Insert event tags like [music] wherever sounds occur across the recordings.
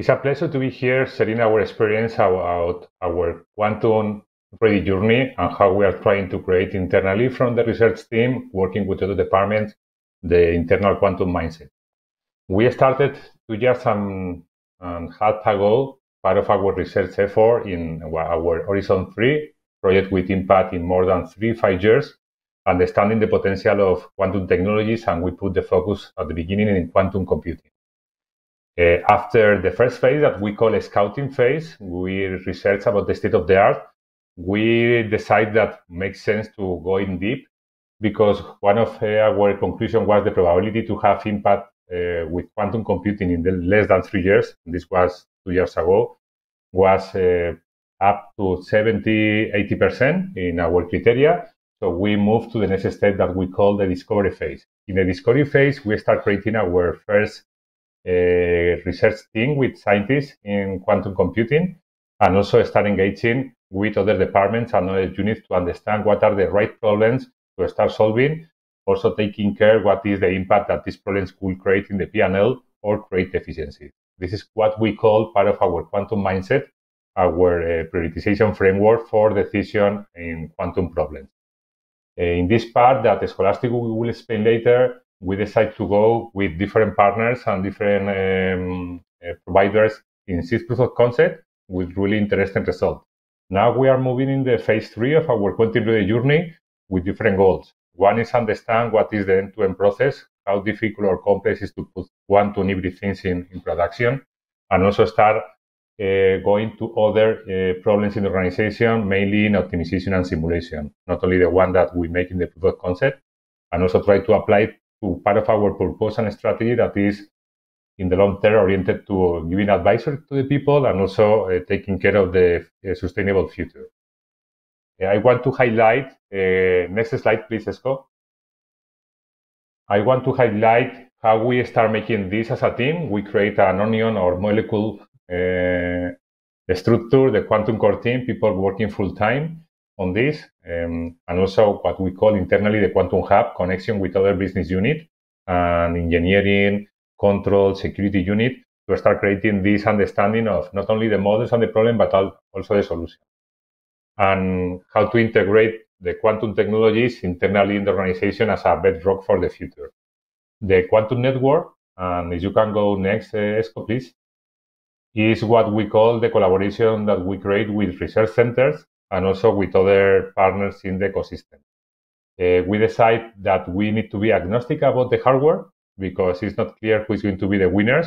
It's a pleasure to be here sharing our experience about our quantum ready journey and how we are trying to create internally from the research team, working with other departments, the internal quantum mindset. We started two years and, half ago, part of our research effort in our Horizon 3 project with impact in more than three, five years, understanding the potential of quantum technologies, and we put the focus at the beginning in quantum computing. Uh, after the first phase that we call a scouting phase, we research about the state of the art. We decide that makes sense to go in deep because one of uh, our conclusion was the probability to have impact uh, with quantum computing in the less than three years. This was two years ago. Was uh, up to 70, 80% in our criteria. So we move to the next step that we call the discovery phase. In the discovery phase, we start creating our first research team with scientists in quantum computing and also start engaging with other departments and other units to understand what are the right problems to start solving, also taking care what is the impact that these problems could create in the PNL or create efficiency. This is what we call part of our quantum mindset, our uh, prioritization framework for decision in quantum problems. Uh, in this part that Escolastico we will explain later, we decide to go with different partners and different um, uh, providers in six proof of concept with really interesting results. Now we are moving in the phase three of our ready journey with different goals. One is understand what is the end-to-end process, how difficult or complex is to put one quantum everything in, in production, and also start uh, going to other uh, problems in the organization, mainly in optimization and simulation, not only the one that we make in the proof of concept, and also try to apply to part of our purpose and strategy that is in the long term oriented to giving advice to the people and also uh, taking care of the uh, sustainable future. Uh, I want to highlight, uh, next slide please, Esco. I want to highlight how we start making this as a team. We create an onion or molecule uh, structure, the quantum core team, people working full time on this, um, and also what we call internally the Quantum Hub connection with other business unit and engineering, control, security unit to start creating this understanding of not only the models and the problem, but also the solution. And how to integrate the quantum technologies internally in the organization as a bedrock for the future. The quantum network, and if you can go next, uh, Esco, please, is what we call the collaboration that we create with research centers and also with other partners in the ecosystem. Uh, we decide that we need to be agnostic about the hardware because it's not clear who is going to be the winners,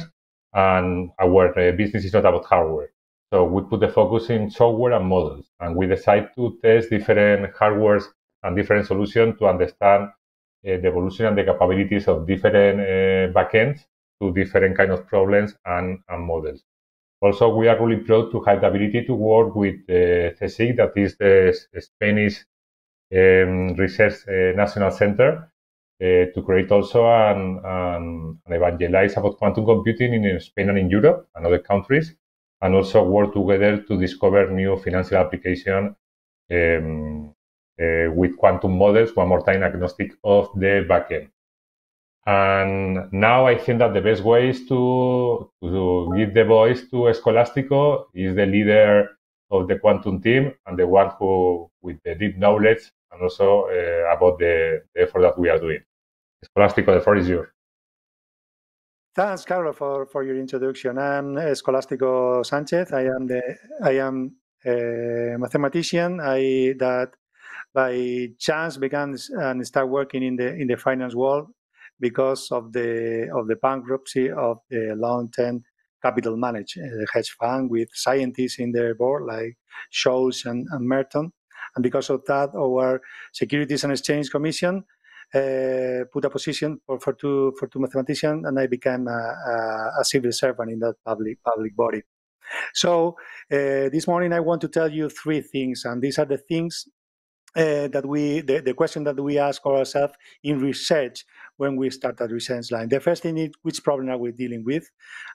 and our uh, business is not about hardware. So we put the focus in software and models, and we decide to test different hardwares and different solutions to understand uh, the evolution and the capabilities of different uh, backends to different kind of problems and, and models. Also, we are really proud to have the ability to work with uh, CSIC, that is the Spanish um, Research uh, National Center, uh, to create also and, and, evangelize about quantum computing in Spain and in Europe and other countries, and also work together to discover new financial application um, uh, with quantum models, one more time agnostic of the backend. And now I think that the best way is to, to give the voice to Escolastico. Is the leader of the quantum team and the one who, with the deep knowledge and also uh, about the, the, effort that we are doing. Escolastico, the floor is yours. Thanks, Carlos, for, for your introduction. I'm Escolastico Sanchez. I am the I am a mathematician. I that by chance began and start working in the in the finance world because of the of the bankruptcy of the long-term capital manager, the hedge fund with scientists in their board like Scholes and, and Merton. And because of that, our Securities and Exchange Commission uh, put a position for, for two for two mathematicians, and I became a, a, a, civil servant in that public public body. So uh, this morning I want to tell you three things, and these are the things uh, that we the, the question that we ask ourselves in research when we start a research line. The first thing is which problem are we dealing with?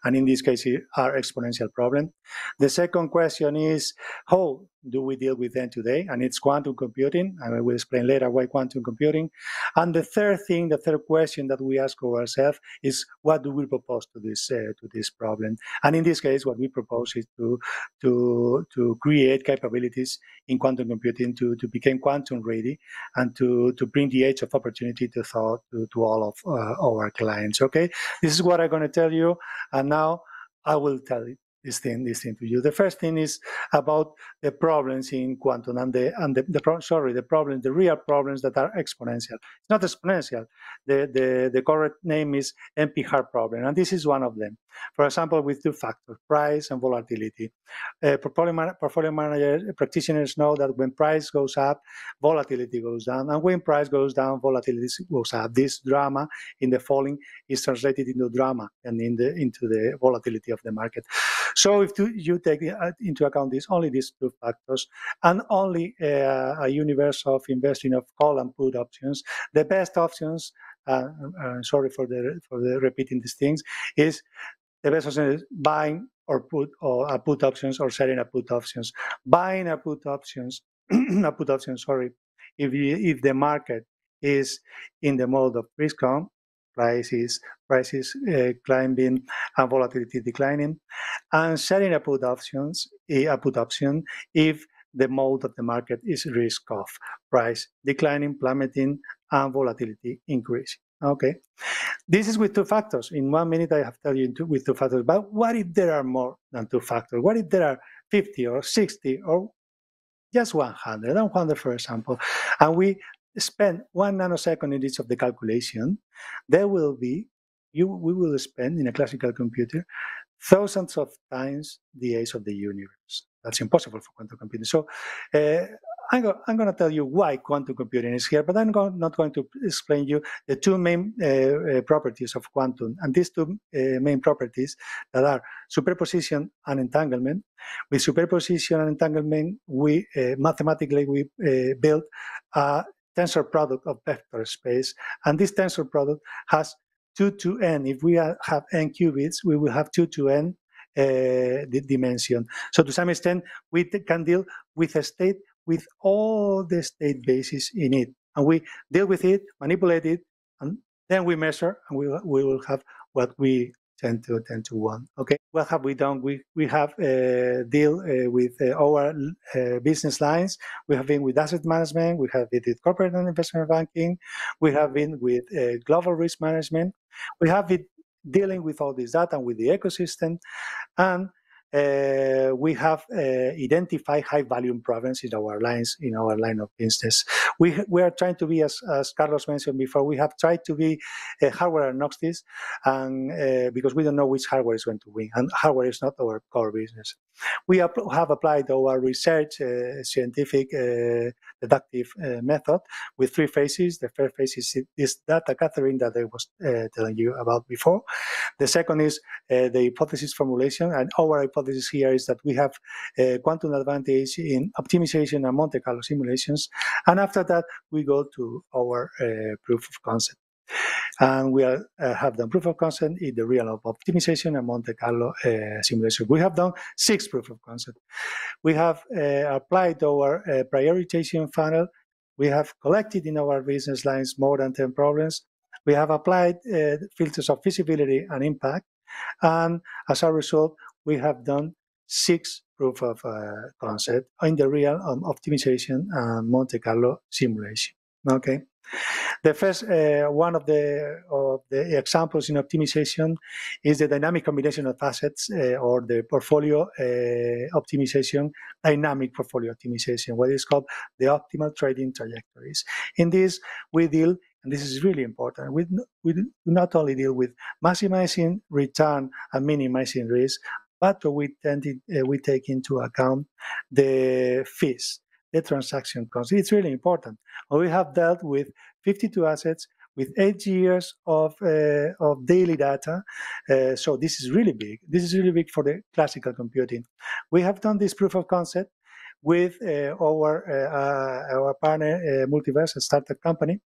And in this case, our exponential problem. The second question is how do we deal with them today? And it's quantum computing. And I will explain later why quantum computing. And the third thing, the third question that we ask ourselves is what do we propose to this uh, to this problem? And in this case, what we propose is to to to create capabilities in quantum computing to to become quantum ready and to to bring the age of opportunity to thought to, to all of uh, our clients. Okay, this is what I'm going to tell you, and now I will tell this thing, this thing to you. The first thing is about the problems in quantum and the and the, the sorry, the problems, the real problems that are exponential. It's not exponential. The the the correct name is NP-hard problem, and this is one of them. For example, with two factors, price and volatility. Uh, portfolio, man portfolio manager practitioners know that when price goes up, volatility goes down, and when price goes down, volatility goes up. This drama in the falling is translated into drama and in the into the volatility of the market. So if you take uh, into account this only these two factors and only uh, a universe of investing of call and put options, the best options. Uh, uh, sorry for the for the repeating these things. Is the best option is buying or put or a put options or selling a put options. Buying a put options, [clears throat] a put option. Sorry, if you, if the market is in the mode of risk on, prices prices uh, climbing and volatility declining, and selling a put options a put option if the mode of the market is risk off, price declining, plummeting, and volatility increasing. Okay, this is with two factors. In one minute, I have tell you two, with two factors. But what if there are more than two factors? What if there are 50 or 60 or just 100, 100 for example, and we spend one nanosecond in each of the calculation, there will be, you we will spend in a classical computer thousands of times the age of the universe. That's impossible for quantum computing. So uh, I'm, go, I'm going to tell you why quantum computing is here, but I'm go, not going to explain you the two main uh, uh, properties of quantum. And these two uh, main properties that are superposition and entanglement. With superposition and entanglement, we uh, mathematically we uh, build a tensor product of vector space. And this tensor product has 2 to n. If we have n qubits, we will have 2 to n uh, dimension. So to some extent, we can deal with a state with all the state bases in it. And we deal with it, manipulate it, and then we measure, and we, we will have what we tend to tend to 1 Okay, what have we done? We we have uh, deal uh, with uh, our uh, business lines. We have been with asset management. We have been with corporate and investment banking. We have been with uh, global risk management. We have been dealing with all this data and with the ecosystem, and uh, we have uh, identified high volume problems in our lines in our line of business. We we are trying to be as, as Carlos mentioned before. We have tried to be uh, hardware agnostic, and uh, because we don't know which hardware is going to win, and hardware is not our core business. We have applied our research uh, scientific uh, deductive method with three phases. The first phase is, data gathering that I was telling you about before. The second is the hypothesis formulation, and our hypothesis here is that we have a quantum advantage in optimization and Monte Carlo simulations. And after that, we go to our uh, proof of concept. And we are, uh, have done proof of concept in the realm of optimization and Monte Carlo uh, simulation. We have done six proof of concept. We have uh, applied our uh, prioritization funnel. We have collected in our business lines more than 10 problems. We have applied uh, filters of feasibility and impact. And as a result, we have done six proof of uh, concept in the real um, optimization and Monte Carlo simulation. Okay. The first uh, one of the of the examples in optimization is the dynamic combination of assets uh, or the portfolio uh, optimization, dynamic portfolio optimization, what is called the optimal trading trajectories. In this, we deal and this is really important. We, we not only deal with maximizing return and minimizing risk, but we, tend to, uh, we take into account the fees, the transaction costs. It's really important. We have dealt with 52 assets with eight years of, uh, of daily data. Uh, so this is really big. This is really big for the classical computing. We have done this proof of concept with uh, our, uh, uh, our partner, Multiverse, a startup company,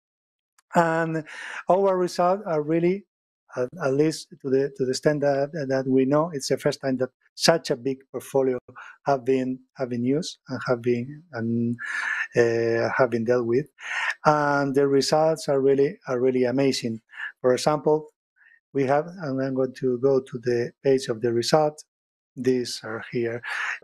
And our results are really, at, at least to the to the extent that, that we know, it's the first time that such a big portfolio have been have been used and have been and uh, have been dealt with, and the results are really are really amazing. For example, we have, and I'm going to go to the page of the results. These are here.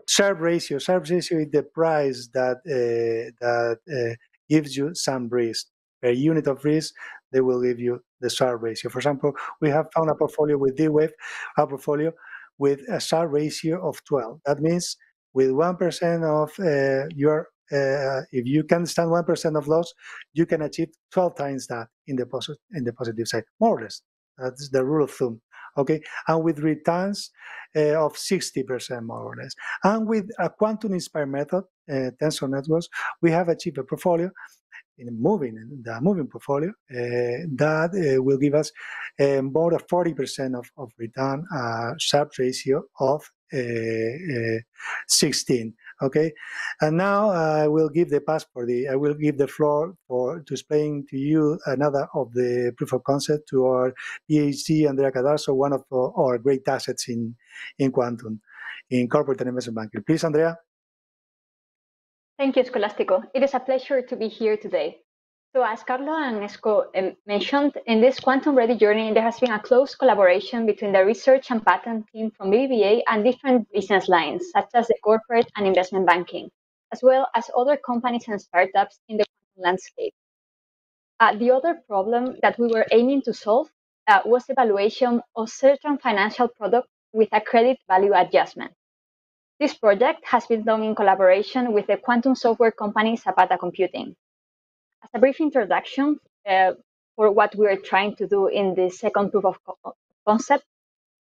Sharpe ratio. Sharpe ratio is the price that uh, that uh, gives you some risk per unit of risk. They will give you the Sharpe ratio. For example, we have found a portfolio with D-Wave, a portfolio with a Sharpe ratio of 12. That means with 1% of uh, your, uh, if you can stand 1% of loss, you can achieve 12 times that in the, posit- in the positive side, more or less. That's the rule of thumb. Okay, and with returns uh, of 60% more or less. And with a quantum inspired method, uh, tensor networks, we have achieved a portfolio in moving the moving portfolio uh, that uh, will give us uh, more than 40% of, of return uh, Sharpe ratio of uh, uh, 16 okay? And now i will give the pass for the i will give the floor for to explain to you another of the proof of concept to our phd andrea cadarso one of our great assets in in quantum in corporate and investment banking. Please andrea Thank you, Scolastico. It is a pleasure to be here today. So as Carlo and Esco um, mentioned, in this quantum ready journey, there has been a close collaboration between the research and patent team from BBVA and different business lines, such as the corporate and investment banking, as well as other companies and startups in the landscape. Uh, the other problem that we were aiming to solve uh, was evaluation of certain financial products with a credit value adjustment. This project has been done in collaboration with the quantum software company Zapata Computing. As a brief introduction uh, for what we are trying to do in the second proof of co concept,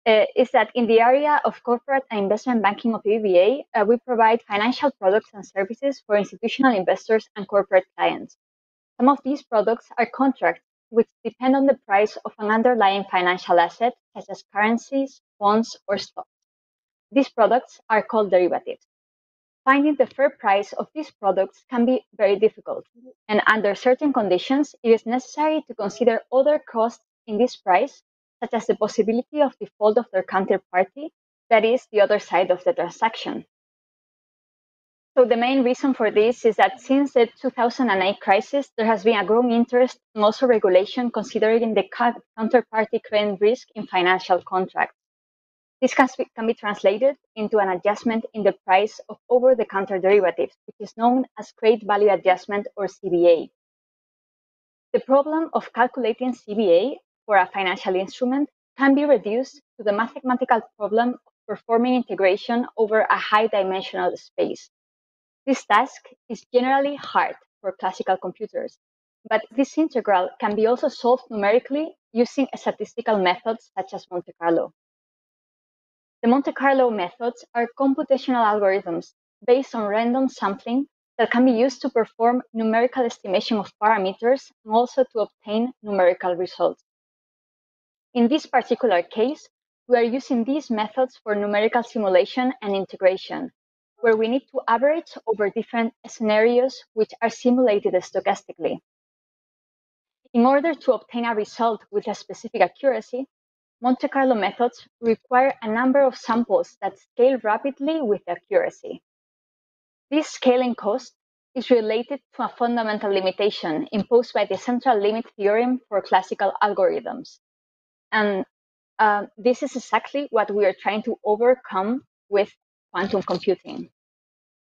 uh, is that in the area of corporate and investment banking of BBVA, uh, we provide financial products and services for institutional investors and corporate clients. Some of these products are contracts which depend on the price of an underlying financial asset, such as currencies, bonds, or stocks. These products are called derivatives. Finding the fair price of these products can be very difficult, and under certain conditions, it is necessary to consider other costs in this price, such as the possibility of default of their counterparty, that is, the other side of the transaction. So the main reason for this is that since the 2008 crisis, there has been a growing interest and also regulation considering the counterparty credit risk in financial contracts. This can be, can be translated into an adjustment in the price of over-the-counter derivatives, which is known as credit value adjustment or CVA. The problem of calculating CVA for a financial instrument can be reduced to the mathematical problem of performing integration over a high-dimensional space. This task is generally hard for classical computers, but this integral can be also solved numerically using statistical methods such as Monte Carlo. The Monte Carlo methods are computational algorithms based on random sampling that can be used to perform numerical estimation of parameters and also to obtain numerical results. In this particular case, we are using these methods for numerical simulation and integration, where we need to average over different scenarios which are simulated stochastically. In order to obtain a result with a specific accuracy, Monte Carlo methods require a number of samples that scale rapidly with accuracy. This scaling cost is related to a fundamental limitation imposed by the central limit theorem for classical algorithms. And uh, this is exactly what we are trying to overcome with quantum computing.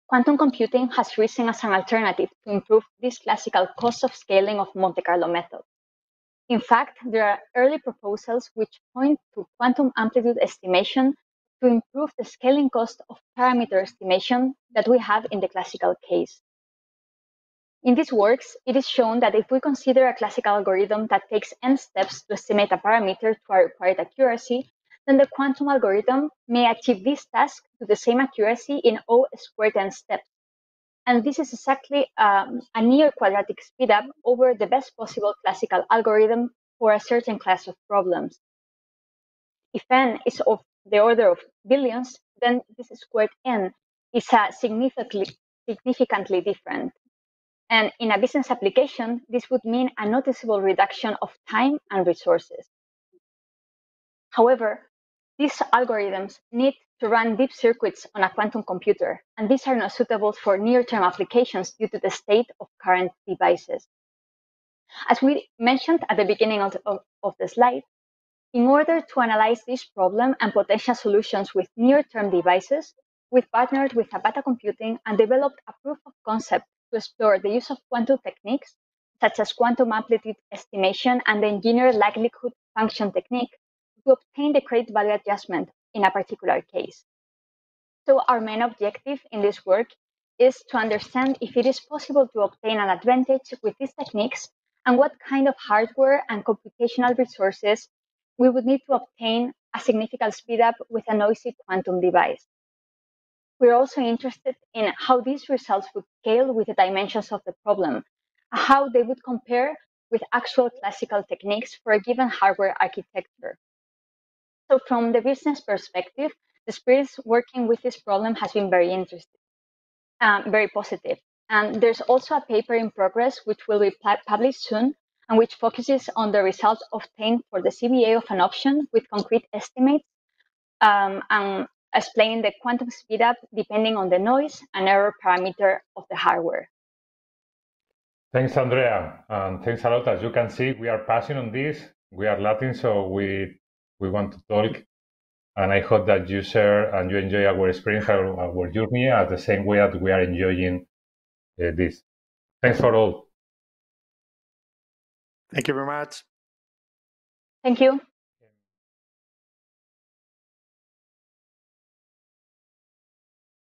Quantum computing has risen as an alternative to improve this classical cost of scaling of Monte Carlo methods. In fact, there are early proposals which point to quantum amplitude estimation to improve the scaling cost of parameter estimation that we have in the classical case. In these works, it is shown that if we consider a classical algorithm that takes n steps to estimate a parameter to a required accuracy, then the quantum algorithm may achieve this task to the same accuracy in O squared n steps, and this is exactly um, a near quadratic speedup over the best possible classical algorithm for a certain class of problems. If n is of the order of billions, then this squared n is uh, significantly, significantly different. And in a business application, this would mean a noticeable reduction of time and resources. However, these algorithms need to run deep circuits on a quantum computer, and these are not suitable for near-term applications due to the state of current devices. As we mentioned at the beginning of the, of, of the slide, in order to analyze this problem and potential solutions with near-term devices, we've partnered with Zapata Computing and developed a proof of concept to explore the use of quantum techniques, such as quantum amplitude estimation and the engineered likelihood function technique, to obtain the credit value adjustment in a particular case. So our main objective in this work is to understand if it is possible to obtain an advantage with these techniques and what kind of hardware and computational resources we would need to obtain a significant speedup with a noisy quantum device. We're also interested in how these results would scale with the dimensions of the problem, how they would compare with actual classical techniques for a given hardware architecture. So from the business perspective, the experience working with this problem has been very interesting, um, very positive. And there's also a paper in progress which will be published soon and which focuses on the results obtained for the CVA of an option with concrete estimates um, and explaining the quantum speedup depending on the noise and error parameter of the hardware. Thanks, Andrea. And thanks a lot. As you can see, we are passing on this. We are Latin, so we we want to talk. And I hope that you share and you enjoy our experience, our, our journey, at the same way that we are enjoying uh, this. Thanks for all. Thank you very much. Thank you.